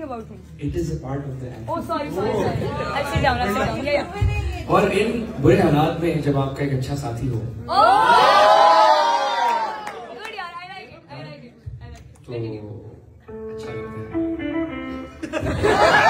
Thinking about him it is a part of the oh sorry sorry I sit down I sit और इन बुरे हालात में जब आपका एक अच्छा साथी हो। तो अच्छा लगता है।